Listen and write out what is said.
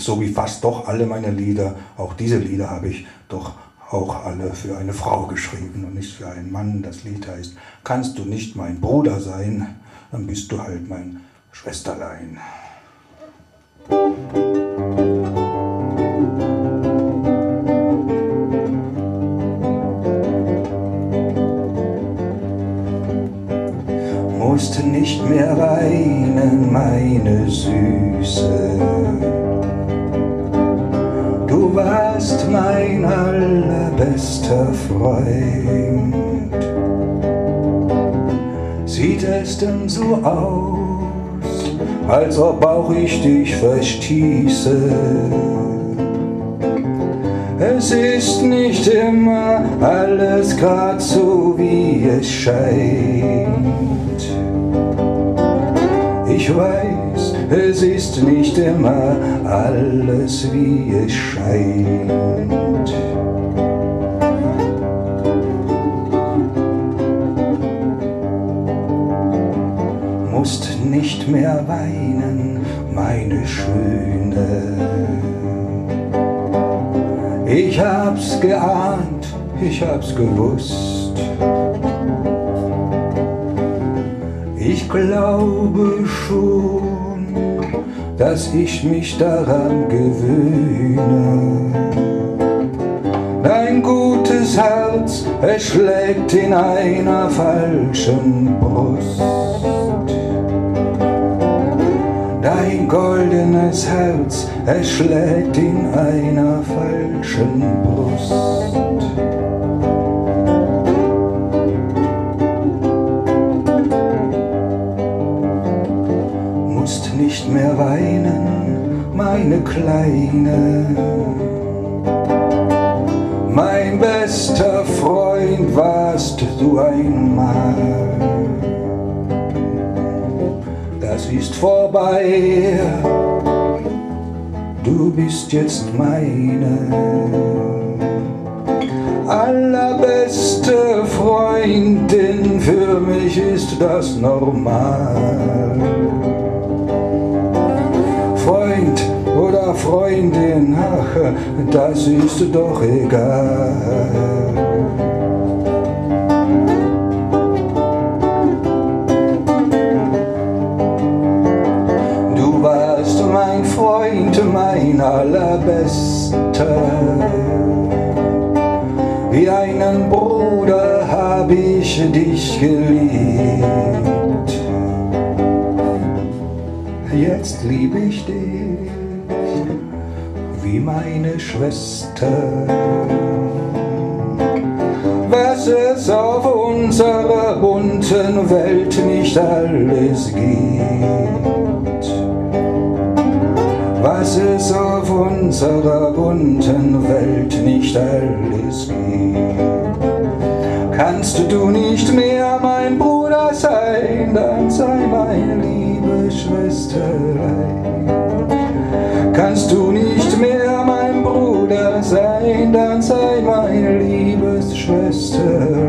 so wie fast doch alle meine Lieder, auch diese Lieder habe ich doch auch alle für eine Frau geschrieben und nicht für einen Mann. Das Lied heißt, kannst du nicht mein Bruder sein, dann bist du halt mein Schwesterlein. Musste nicht mehr weinen, meine Süße. Freund. Sieht es denn so aus, als ob auch ich dich verstieße? Es ist nicht immer alles grad so, wie es scheint. Ich weiß, es ist nicht immer alles, wie es scheint. Musst nicht mehr weinen, meine Schöne. Ich hab's geahnt, ich hab's gewusst. Ich glaube schon, dass ich mich daran gewöhne. Dein gutes Herz, es schlägt in einer falschen Brust. Goldenes Herz, es schlägt in einer falschen Brust. Musst nicht mehr weinen, meine Kleine. Mein bester Freund warst du einmal. Das ist vorbei, du bist jetzt meine allerbeste Freundin, für mich ist das normal. Freund oder Freundin, ach, das ist doch egal. Freund, mein allerbester. Wie einen Bruder hab ich dich geliebt. Jetzt lieb ich dich wie meine Schwester. Was es auf unserer bunten Welt nicht alles gibt. Was es auf unserer bunten Welt nicht alles gibt. Kannst du nicht mehr mein Bruder sein, dann sei meine liebe Schwesterlein. Kannst du nicht mehr mein Bruder sein, dann sei meine liebes Schwesterlein.